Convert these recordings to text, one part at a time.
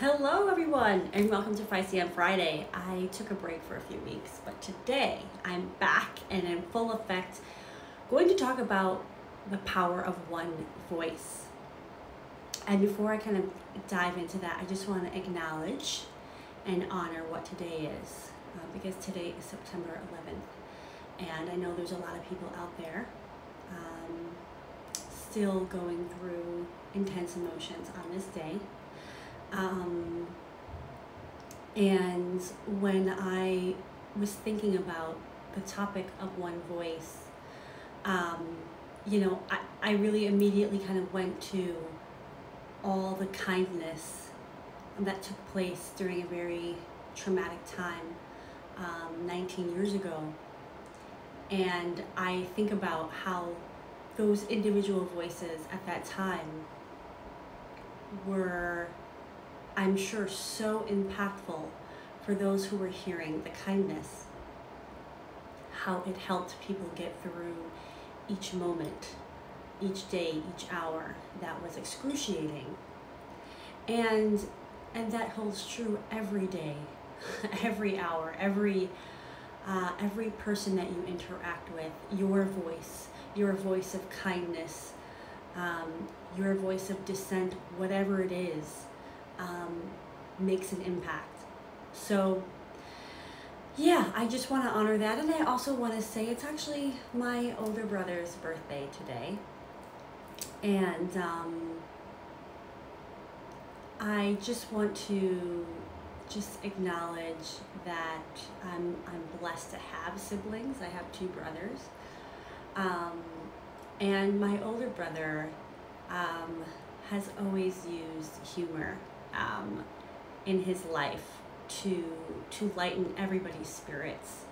Hello, everyone, and welcome to Feisty on Friday. I took a break for a few weeks, but today I'm back and in full effect going to talk about the power of one voice. And before I kind of dive into that, I just want to acknowledge and honor what today is, uh, because today is September 11th. And I know there's a lot of people out there um, still going through intense emotions on this day. Um, and when I was thinking about the topic of one voice, um, you know, I, I really immediately kind of went to all the kindness that took place during a very traumatic time um, 19 years ago. And I think about how those individual voices at that time were I'm sure, so impactful for those who were hearing the kindness, how it helped people get through each moment, each day, each hour that was excruciating. And and that holds true every day, every hour, every uh, every person that you interact with, your voice, your voice of kindness, um, your voice of dissent, whatever it is, um, makes an impact. So, yeah, I just want to honor that. And I also want to say it's actually my older brother's birthday today. And um, I just want to just acknowledge that I'm, I'm blessed to have siblings. I have two brothers. Um, and my older brother um, has always used humor um, in his life to to lighten everybody's spirits.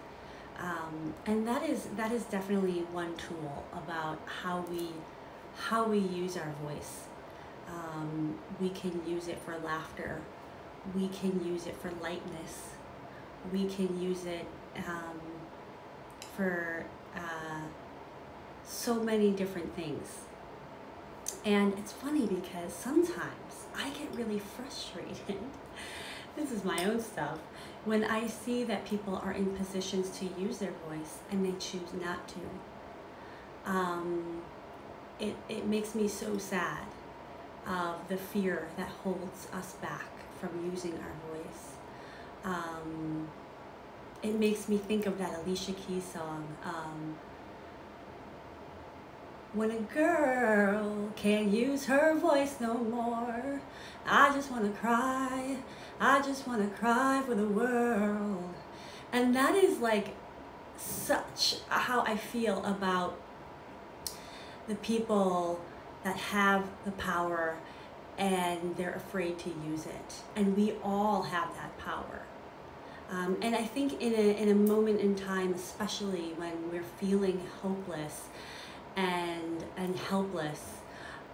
Um, and that is that is definitely one tool about how we how we use our voice. Um, we can use it for laughter. We can use it for lightness. We can use it um, for uh, so many different things. And it's funny because sometimes I get really frustrated. this is my own stuff. When I see that people are in positions to use their voice and they choose not to. Um, it, it makes me so sad of the fear that holds us back from using our voice. Um, it makes me think of that Alicia Keys song, um, when a girl can't use her voice no more, I just want to cry. I just want to cry for the world. And that is like such how I feel about the people that have the power and they're afraid to use it. And we all have that power. Um, and I think in a, in a moment in time, especially when we're feeling hopeless, and and helpless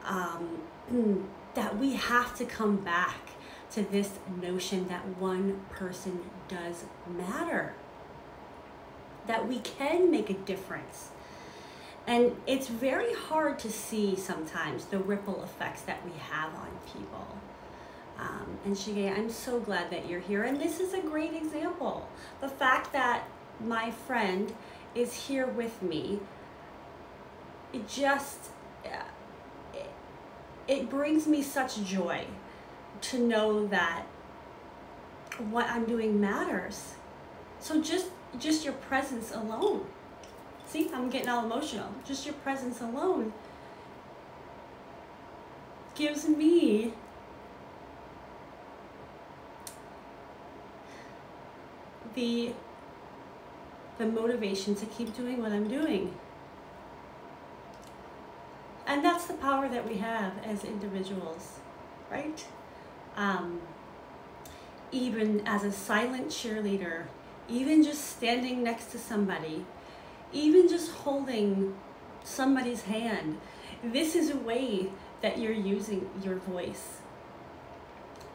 um, that we have to come back to this notion that one person does matter that we can make a difference and it's very hard to see sometimes the ripple effects that we have on people um, and Shige, I'm so glad that you're here. And this is a great example. The fact that my friend is here with me it just uh, it, it brings me such joy to know that what I'm doing matters. So just just your presence alone. See, I'm getting all emotional. Just your presence alone gives me the the motivation to keep doing what I'm doing. And that's the power that we have as individuals, right? Um, even as a silent cheerleader, even just standing next to somebody, even just holding somebody's hand, this is a way that you're using your voice.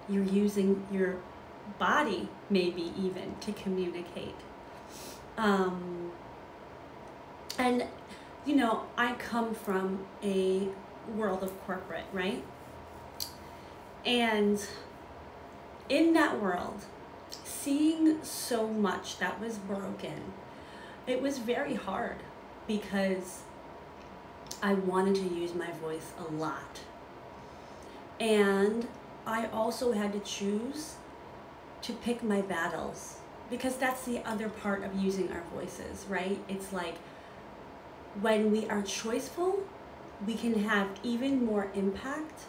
You're using your body, maybe even, to communicate. Um, and you know, I come from a world of corporate, right? And in that world, seeing so much that was broken, it was very hard because I wanted to use my voice a lot. And I also had to choose to pick my battles because that's the other part of using our voices, right? It's like when we are choiceful, we can have even more impact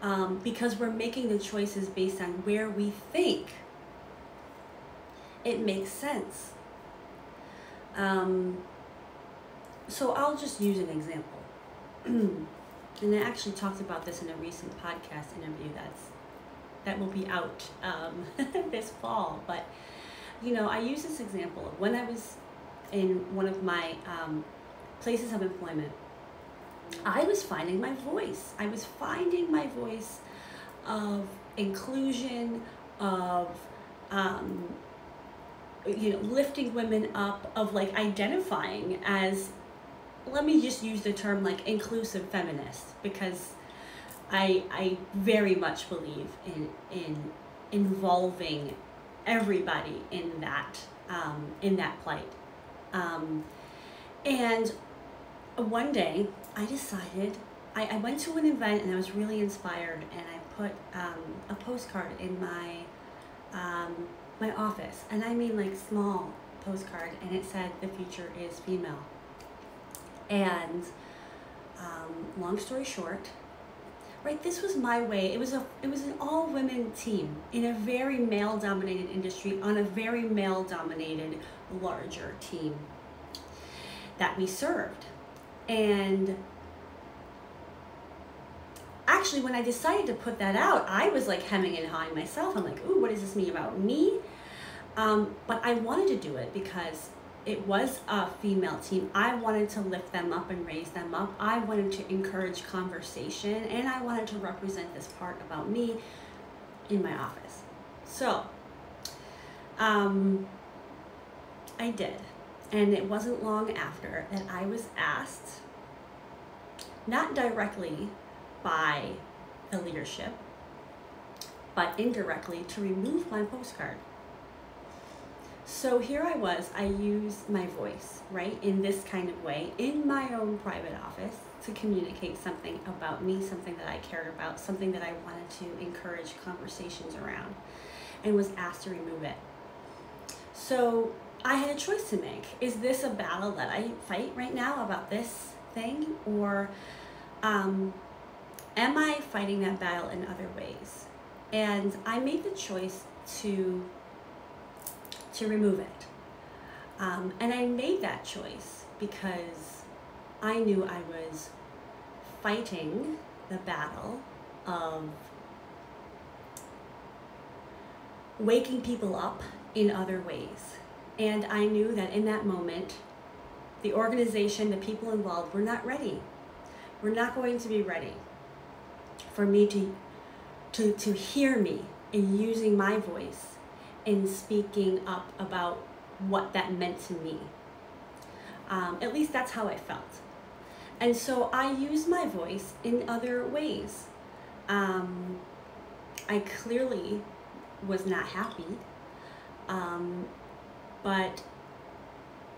um, because we're making the choices based on where we think it makes sense. Um, so I'll just use an example. and I actually talked about this in a recent podcast interview that's that will be out um, this fall. But you know, I use this example of when I was in one of my um, places of employment. I was finding my voice. I was finding my voice of inclusion, of um, you know, lifting women up, of like identifying as let me just use the term like inclusive feminist because I I very much believe in in involving everybody in that um, in that plight. Um, and one day I decided I, I went to an event and I was really inspired and I put um, a postcard in my um, my office. And I mean like small postcard and it said the future is female. And um, long story short, right, this was my way. It was a it was an all women team in a very male dominated industry on a very male dominated larger team that we served. And actually when I decided to put that out, I was like hemming and hawing myself. I'm like, ooh, what does this mean about me? Um, but I wanted to do it because it was a female team. I wanted to lift them up and raise them up. I wanted to encourage conversation and I wanted to represent this part about me in my office. So, um, I did. And it wasn't long after that I was asked, not directly by the leadership, but indirectly to remove my postcard. So here I was, I used my voice, right, in this kind of way, in my own private office to communicate something about me, something that I cared about, something that I wanted to encourage conversations around, and was asked to remove it. So I had a choice to make. Is this a battle that I fight right now about this thing, or um, am I fighting that battle in other ways? And I made the choice to to remove it. Um, and I made that choice because I knew I was fighting the battle of waking people up in other ways. And I knew that in that moment, the organization, the people involved were not ready. We're not going to be ready for me to, to, to hear me in using my voice in speaking up about what that meant to me. Um, at least that's how I felt. And so I use my voice in other ways. Um, I clearly was not happy, um, but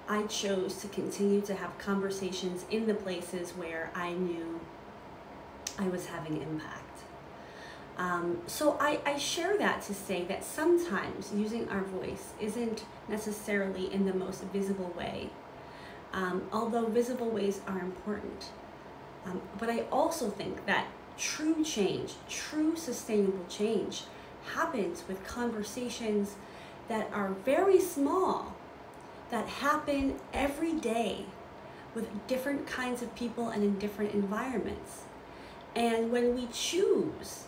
I chose to continue to have conversations in the places where I knew I was having impact. Um, so I, I share that to say that sometimes using our voice isn't necessarily in the most visible way, um, although visible ways are important. Um, but I also think that true change, true sustainable change, happens with conversations that are very small, that happen every day with different kinds of people and in different environments. And when we choose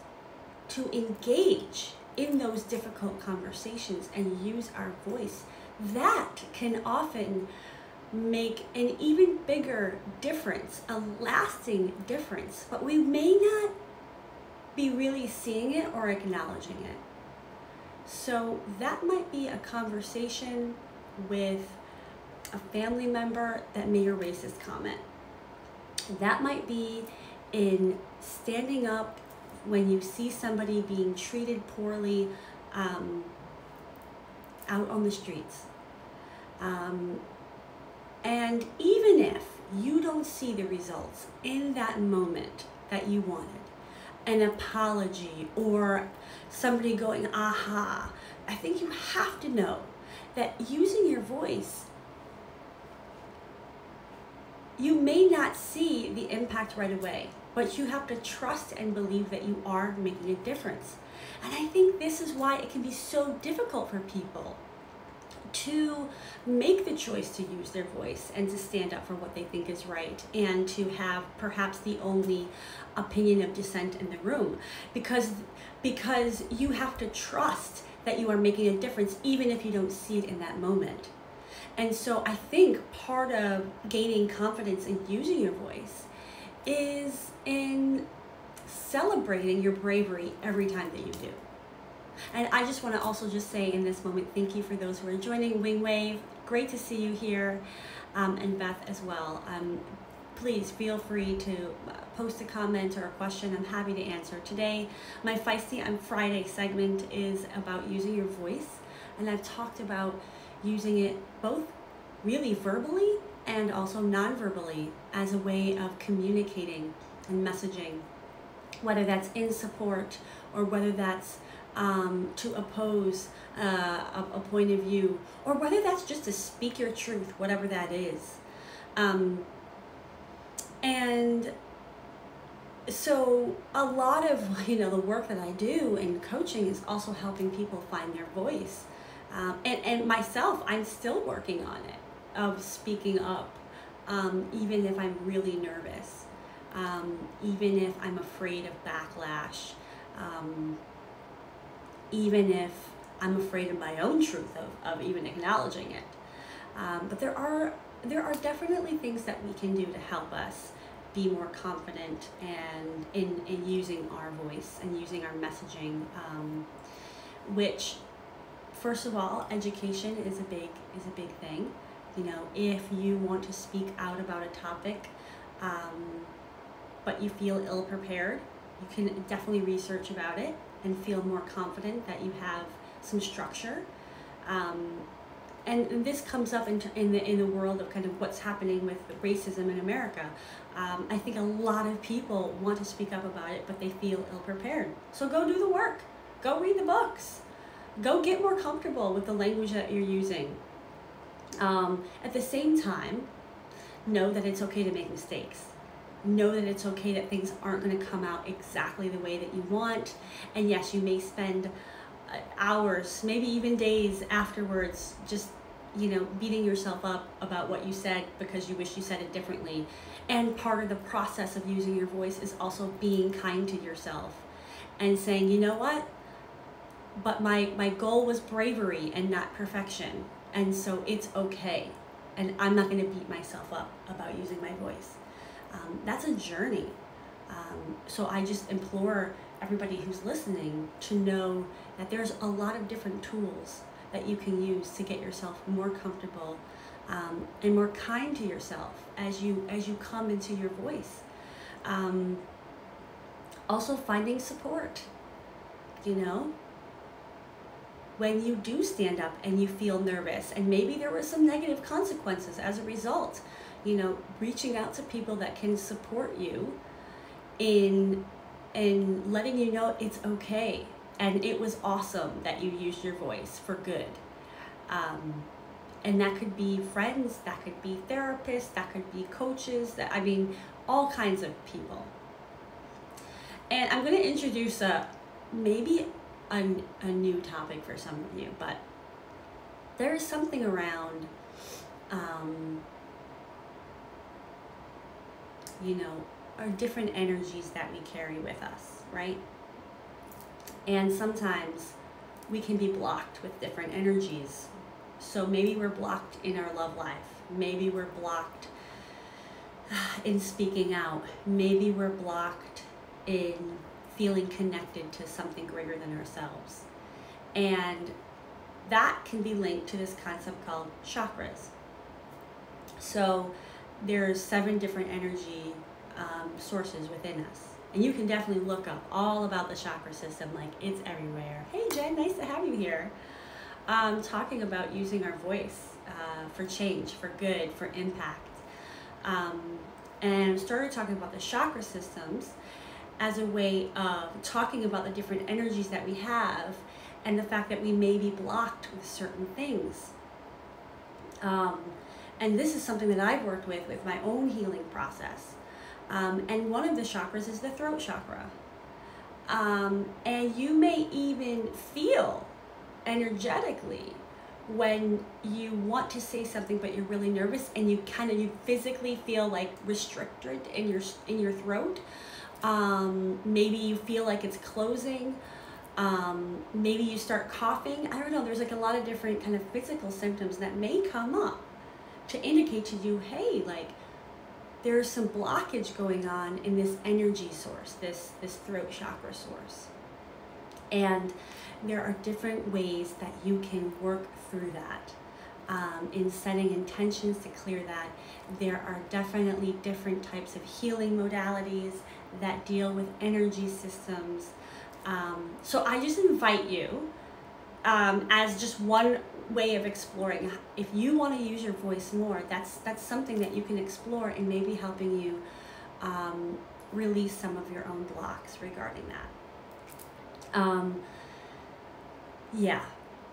to engage in those difficult conversations and use our voice, that can often make an even bigger difference, a lasting difference, but we may not be really seeing it or acknowledging it. So that might be a conversation with a family member that made a racist comment. That might be in standing up when you see somebody being treated poorly um, out on the streets. Um, and even if you don't see the results in that moment that you wanted, an apology or somebody going, aha, I think you have to know that using your voice, you may not see the impact right away, but you have to trust and believe that you are making a difference. And I think this is why it can be so difficult for people to make the choice to use their voice and to stand up for what they think is right and to have perhaps the only opinion of dissent in the room because because you have to trust that you are making a difference even if you don't see it in that moment. And so I think part of gaining confidence in using your voice is in celebrating your bravery every time that you do. And I just want to also just say in this moment, thank you for those who are joining Wing Wave. Great to see you here, um, and Beth as well. Um, please feel free to uh, post a comment or a question. I'm happy to answer. Today, my Feisty on Friday segment is about using your voice, and I've talked about using it both really verbally and also non-verbally as a way of communicating and messaging, whether that's in support or whether that's um, to oppose uh, a, a, point of view, or whether that's just to speak your truth, whatever that is. Um, and so a lot of you know the work that I do in coaching is also helping people find their voice. Um, and, and myself, I'm still working on it of speaking up, um, even if I'm really nervous, um, even if I'm afraid of backlash. Um, even if I'm afraid of my own truth of, of even acknowledging it. Um, but there are there are definitely things that we can do to help us be more confident and in, in using our voice and using our messaging, um, which first of all, education is a big is a big thing. You know, if you want to speak out about a topic, um, but you feel ill prepared, you can definitely research about it and feel more confident that you have some structure. Um, and, and, this comes up in, in, the, in the world of kind of what's happening with racism in America. Um, I think a lot of people want to speak up about it, but they feel ill prepared. So go do the work. Go read the books. Go get more comfortable with the language that you're using. Um, at the same time, know that it's okay to make mistakes know that it's okay that things aren't going to come out exactly the way that you want. And yes, you may spend uh, hours, maybe even days afterwards, just you know, beating yourself up about what you said because you wish you said it differently. And part of the process of using your voice is also being kind to yourself and saying, you know what? But my, my goal was bravery and not perfection. And so it's okay. And I'm not going to beat myself up about using my voice um, that's a journey. Um, so I just implore everybody who's listening to know that there's a lot of different tools that you can use to get yourself more comfortable um, and more kind to yourself as you as you come into your voice. Um, also finding support, you know, when you do stand up and you feel nervous and maybe there were some negative consequences as a result you know, reaching out to people that can support you in in letting you know it's okay and it was awesome that you used your voice for good. Um, and that could be friends, that could be therapists, that could be coaches, that I mean, all kinds of people. And I'm going to introduce a maybe a, a new topic for some of you, but there's something around um, you know, our different energies that we carry with us, right? And sometimes we can be blocked with different energies. So maybe we're blocked in our love life. Maybe we're blocked in speaking out. Maybe we're blocked in feeling connected to something greater than ourselves. And that can be linked to this concept called chakras. So there's seven different energy um, sources within us. And you can definitely look up all about the chakra system, like it's everywhere. Hey Jen, nice to have you here. Um, talking about using our voice uh, for change, for good, for impact. Um, and started talking about the chakra systems as a way of talking about the different energies that we have and the fact that we may be blocked with certain things. Um, and this is something that I've worked with with my own healing process. Um, and one of the chakras is the throat chakra. Um, and you may even feel energetically when you want to say something but you're really nervous and you kind of you physically feel like restricted in your in your throat um, maybe you feel like it's closing. Um, maybe you start coughing. I don't know. There's like a lot of different kind of physical symptoms that may come up to indicate to you hey like there's some blockage going on in this energy source this this throat chakra source. And there are different ways that you can work through that. Um, in setting intentions to clear that, there are definitely different types of healing modalities that deal with energy systems. Um, so I just invite you, um, as just one way of exploring, if you want to use your voice more, that's that's something that you can explore and maybe helping you um, release some of your own blocks regarding that. Um, yeah,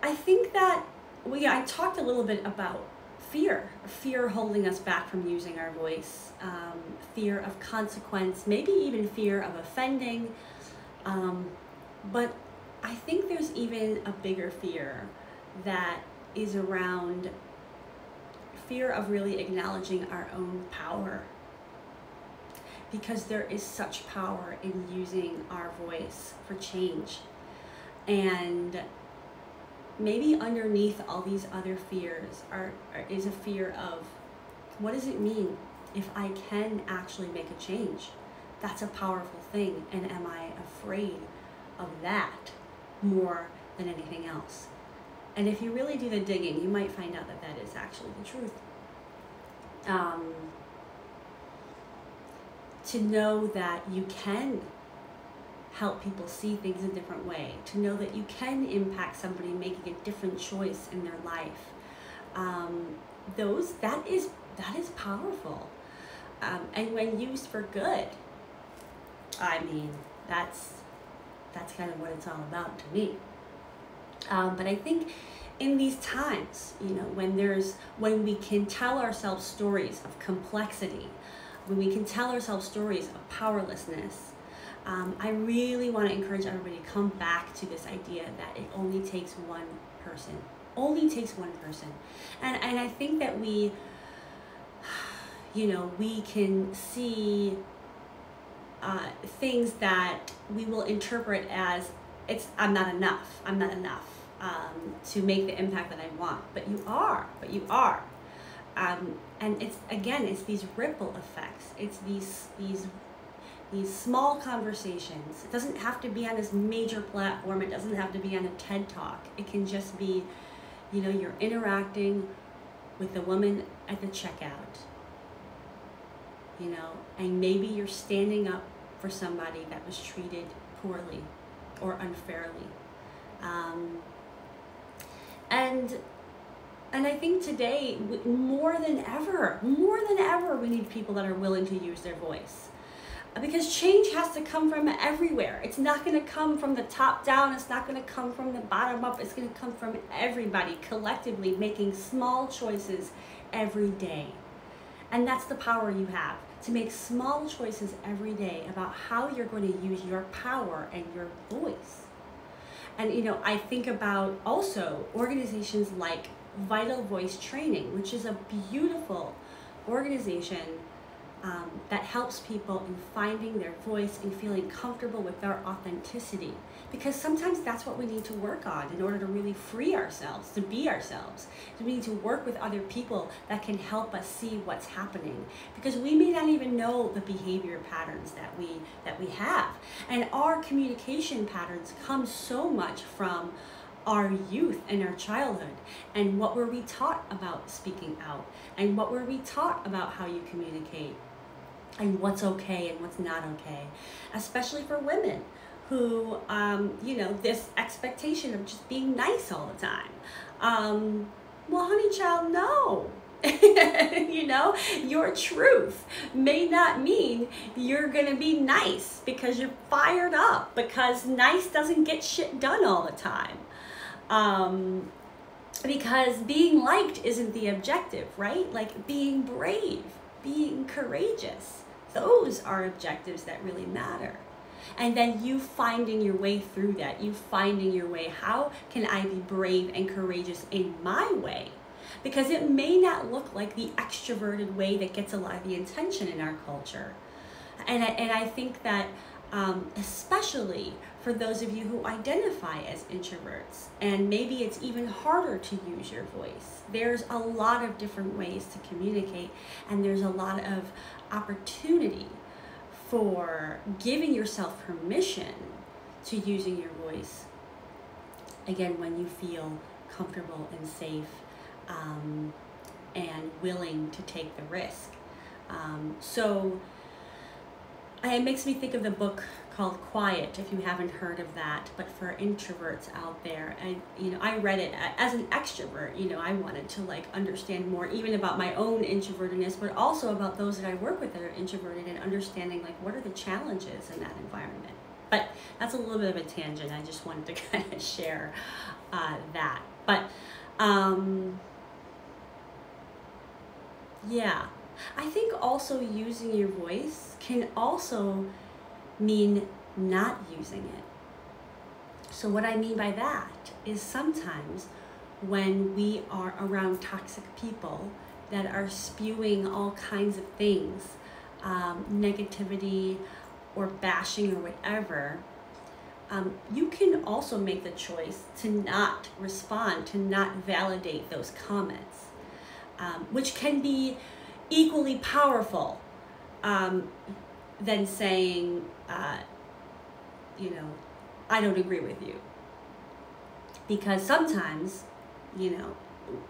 I think that we I talked a little bit about fear, fear holding us back from using our voice, um, fear of consequence, maybe even fear of offending. Um, but I think there's even a bigger fear that is around fear of really acknowledging our own power. Because there is such power in using our voice for change. And maybe underneath all these other fears are, are, is a fear of what does it mean if I can actually make a change? That's a powerful thing. And am I afraid of that more than anything else? And if you really do the digging, you might find out that that is actually the truth. Um, to know that you can help people see things a different way, to know that you can impact somebody making a different choice in their life. Um, those that is that is powerful, um, and when used for good, I mean that's that's kind of what it's all about to me. Um, but I think in these times, you know, when there's when we can tell ourselves stories of complexity, when we can tell ourselves stories of powerlessness, um, I really want to encourage everybody to come back to this idea that it only takes one person. Only takes one person. And, and I think that we, you know, we can see uh, things that we will interpret as it's I'm not enough. I'm not enough um, to make the impact that I want. But you are. But you are. Um, and it's again, it's these ripple effects. It's these these these small conversations. It doesn't have to be on this major platform. It doesn't have to be on a TED talk. It can just be, you know, you're interacting with the woman at the checkout, you know, and maybe you're standing up for somebody that was treated poorly or unfairly. Um, and and I think today, more than ever, more than ever, we need people that are willing to use their voice because change has to come from everywhere. It's not going to come from the top down. It's not going to come from the bottom up. It's going to come from everybody collectively making small choices every day. And that's the power you have to make small choices every day about how you're going to use your power and your voice. And you know, I think about also organizations like Vital Voice Training, which is a beautiful organization um, that helps people in finding their voice and feeling comfortable with their authenticity. Because sometimes that's what we need to work on in order to really free ourselves, to be ourselves. So we need to work with other people that can help us see what's happening. Because we may not even know the behavior patterns that we that we have. And our communication patterns come so much from our youth and our childhood and what were we taught about speaking out and what were we taught about how you communicate and what's okay and what's not okay, especially for women who, um, you know, this expectation of just being nice all the time. Um, well, honey child, no. you know, your truth may not mean you're going to be nice because you're fired up, because nice doesn't get shit done all the time. Um, because being liked isn't the objective, right? Like being brave, being courageous, those are objectives that really matter. And then you finding your way through that, you finding your way. How can I be brave and courageous in my way? Because it may not look like the extroverted way that gets a lot of the attention in our culture. And I, and I think that um, especially for those of you who identify as introverts, and maybe it's even harder to use your voice. There's a lot of different ways to communicate, and there's a lot of opportunity for giving yourself permission to using your voice. Again, when you feel comfortable and safe um, and willing to take the risk. Um, so it makes me think of the book called Quiet, if you haven't heard of that, but for introverts out there. And, you know, I read it as an extrovert, you know, I wanted to like understand more even about my own introvertedness, but also about those that I work with that are introverted and understanding like what are the challenges in that environment. But that's a little bit of a tangent. I just wanted to kind of share uh, that. But, um, yeah. I think also using your voice can also mean not using it. So, what I mean by that is sometimes when we are around toxic people that are spewing all kinds of things, um, negativity or bashing or whatever, um, you can also make the choice to not respond, to not validate those comments, um, which can be equally powerful um, than saying, uh, you know, I don't agree with you. Because sometimes, you know,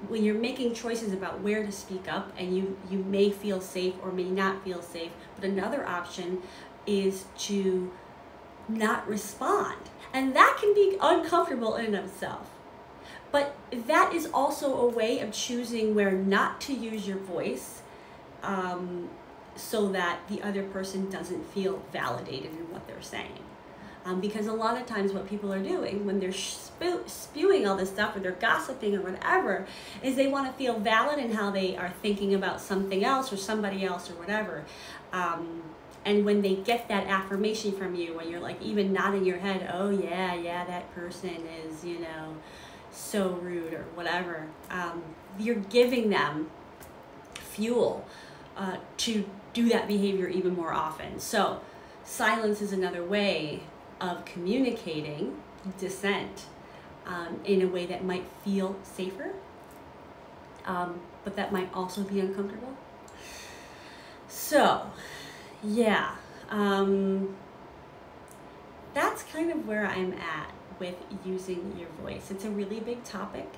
when you're making choices about where to speak up and you, you may feel safe or may not feel safe, but another option is to not respond. And that can be uncomfortable in and of itself. But that is also a way of choosing where not to use your voice um, so that the other person doesn't feel validated in what they're saying. Um, because a lot of times what people are doing when they're spew spewing all this stuff or they're gossiping or whatever is they want to feel valid in how they are thinking about something else or somebody else or whatever um, and when they get that affirmation from you when you're like even nodding your head oh yeah yeah that person is you know so rude or whatever um, you're giving them fuel uh, to do that behavior even more often. So, silence is another way of communicating dissent um, in a way that might feel safer, um, but that might also be uncomfortable. So, yeah, um, that's kind of where I'm at with using your voice. It's a really big topic,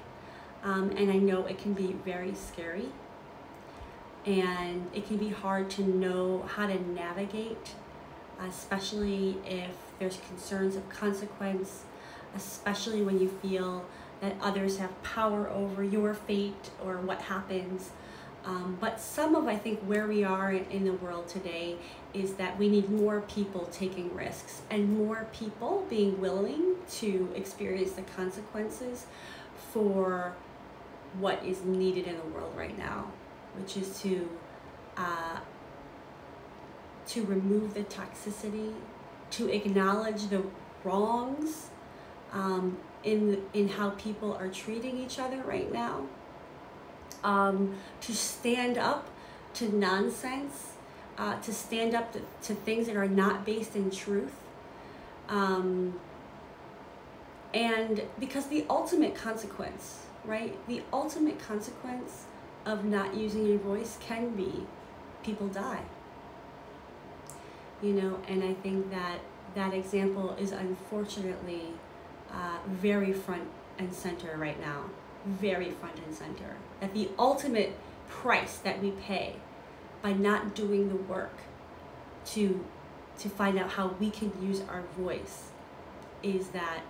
um, and I know it can be very scary and it can be hard to know how to navigate, especially if there's concerns of consequence, especially when you feel that others have power over your fate or what happens. Um, but some of, I think, where we are in the world today is that we need more people taking risks and more people being willing to experience the consequences for what is needed in the world right now which is to uh, to remove the toxicity, to acknowledge the wrongs um, in in how people are treating each other right now, um, to stand up to nonsense, uh, to stand up to, to things that are not based in truth. Um, and because the ultimate consequence, right? The ultimate consequence of not using your voice can be people die. You know, and I think that that example is unfortunately uh, very front and center right now. Very front and center. That the ultimate price that we pay by not doing the work to to find out how we can use our voice is that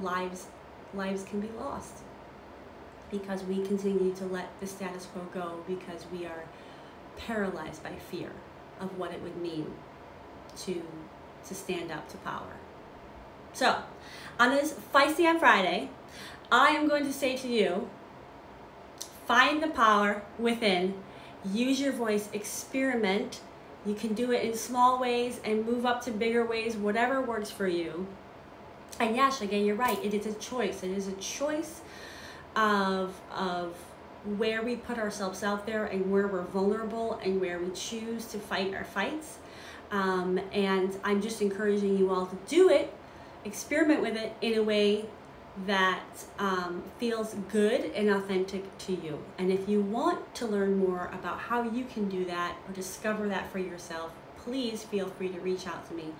lives lives can be lost because we continue to let the status quo go because we are paralyzed by fear of what it would mean to to stand up to power. So, on this Feisty on Friday, I am going to say to you, find the power within, use your voice, experiment. You can do it in small ways and move up to bigger ways, whatever works for you. And yes, again, you're right. It is a choice. It is a choice of, of where we put ourselves out there and where we're vulnerable and where we choose to fight our fights. Um, and I'm just encouraging you all to do it, experiment with it in a way that um, feels good and authentic to you. And if you want to learn more about how you can do that or discover that for yourself, please feel free to reach out to me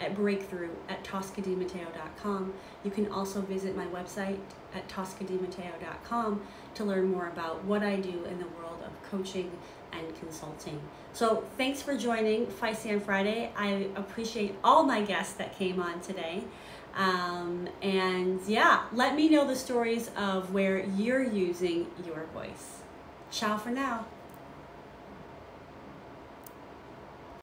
at breakthrough at toscadimatteo.com. You can also visit my website at toscadimatteo.com to learn more about what I do in the world of coaching and consulting. So thanks for joining Feisty on Friday. I appreciate all my guests that came on today. Um, and yeah, let me know the stories of where you're using your voice. Ciao for now.